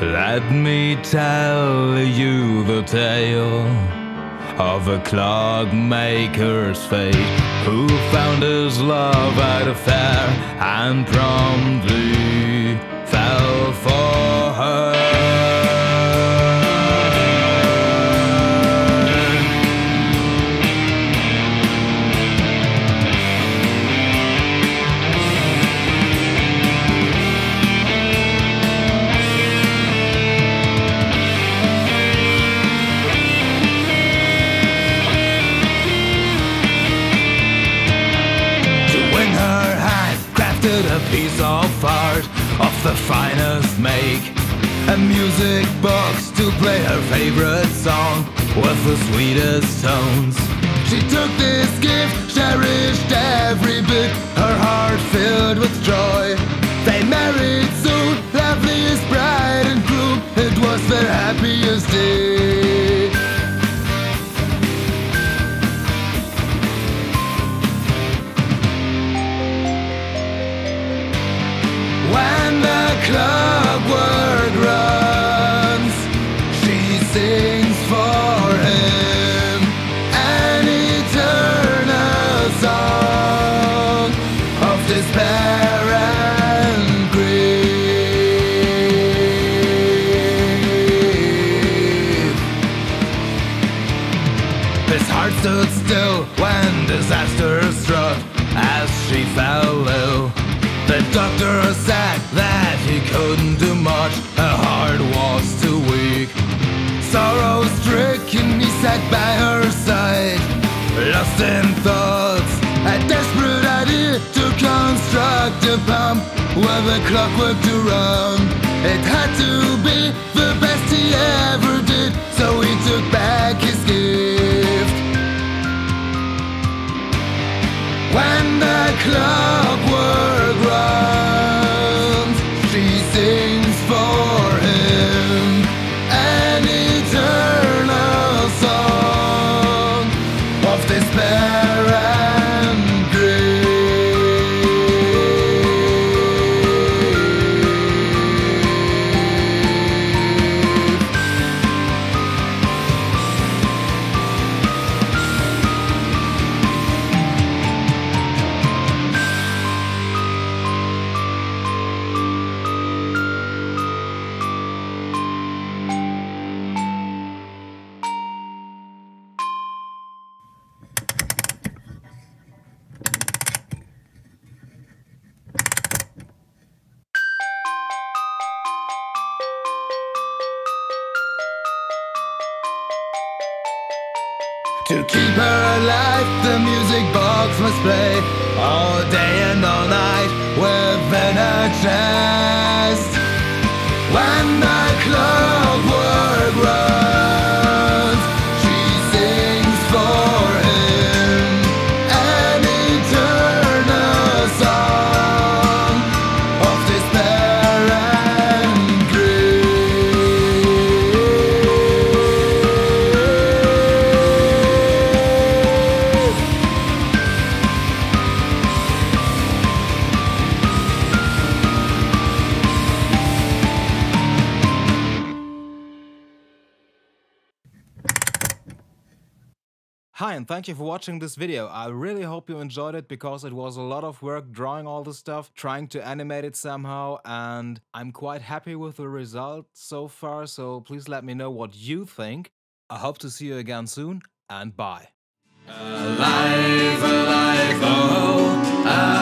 Let me tell you the tale of a clockmaker's fate who found his love at a fair and promptly fell for her. Piece of art of the finest make. A music box to play her favorite song with the sweetest tones. She took this gift, cherished struck as she fell ill. The doctor said that he couldn't do much, her heart was too weak. Sorrow stricken, he sat by her side, lost in thoughts. A desperate idea to construct a pump with a clockwork to run. It had to be the best he ever did, so he took back sings for To keep her alive, the music box must play all day and all night. Within her Hi and thank you for watching this video. I really hope you enjoyed it because it was a lot of work drawing all the stuff, trying to animate it somehow and I'm quite happy with the result so far so please let me know what you think. I hope to see you again soon and bye. Alive, alive, oh, alive,